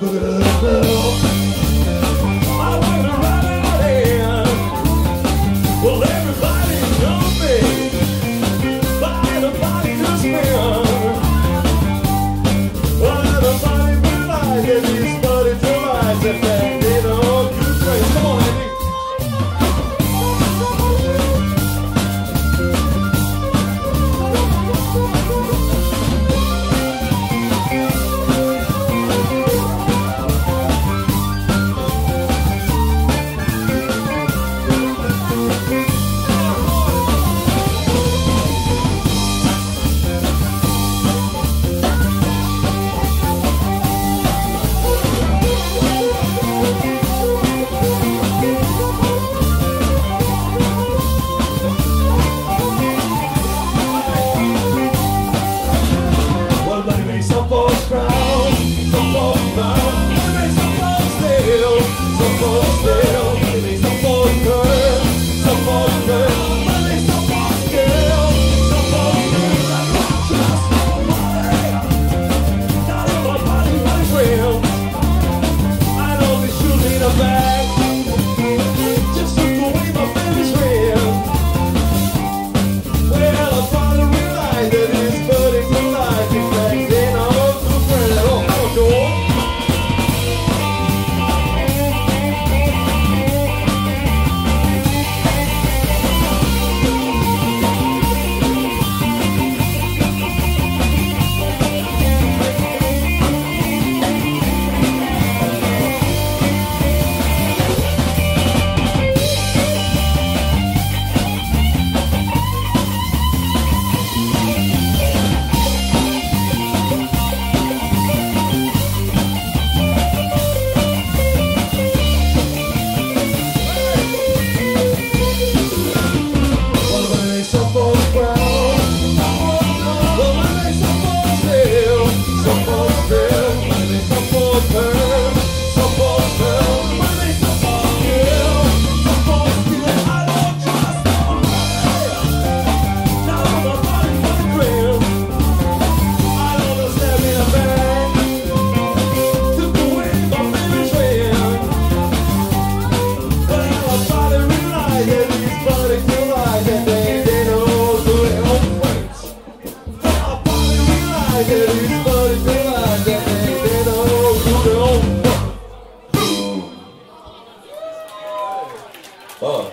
Well, everybody. você. 어.